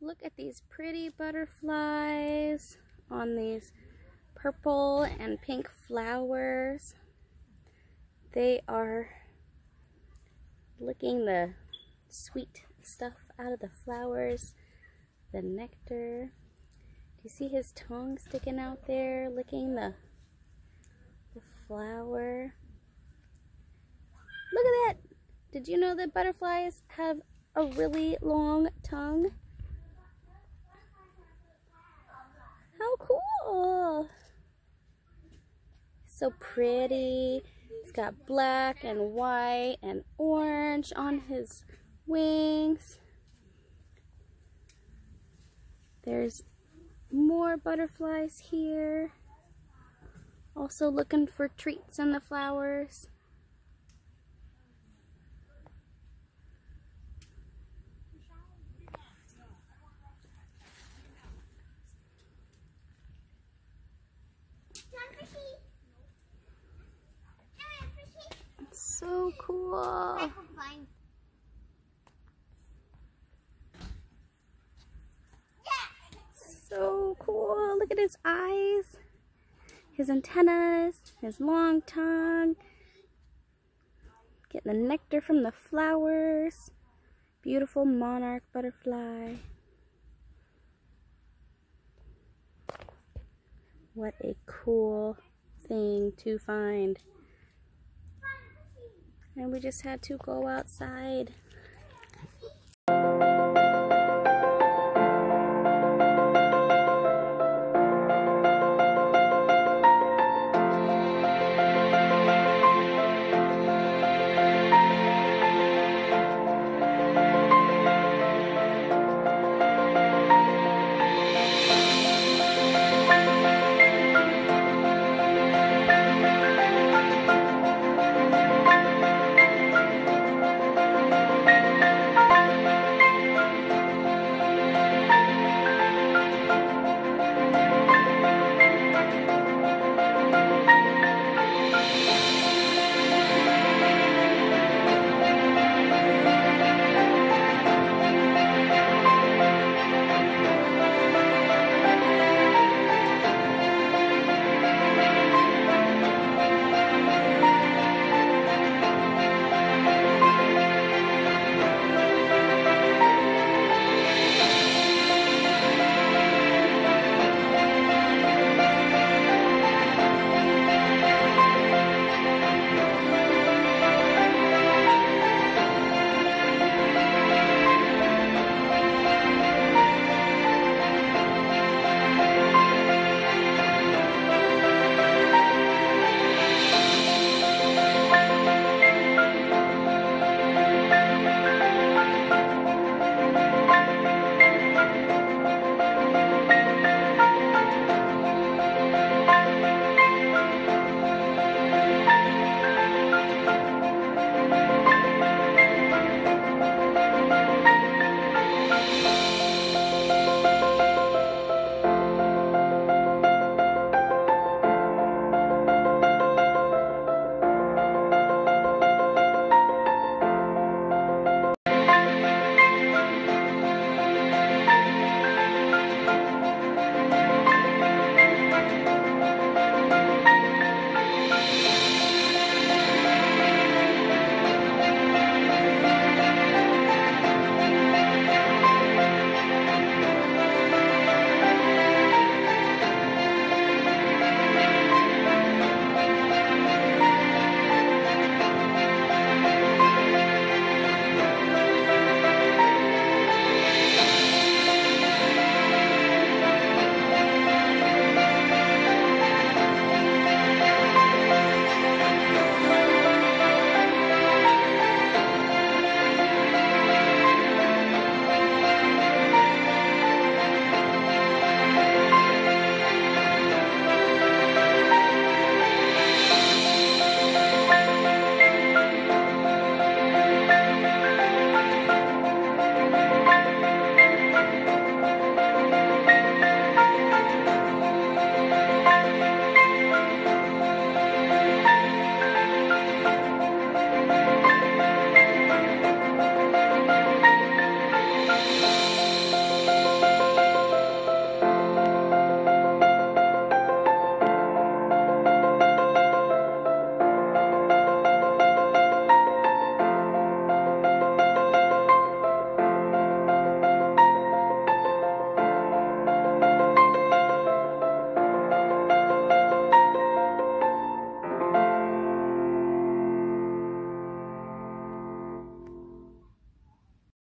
Look at these pretty butterflies on these purple and pink flowers. They are licking the sweet stuff out of the flowers, the nectar. Do you see his tongue sticking out there, licking the, the flower? Look at that! Did you know that butterflies have a really long tongue? Cool! So pretty. It's got black and white and orange on his wings. There's more butterflies here. Also looking for treats in the flowers. So cool. So cool. Look at his eyes, his antennas, his long tongue. Getting the nectar from the flowers. Beautiful monarch butterfly. What a cool thing to find. And we just had to go outside.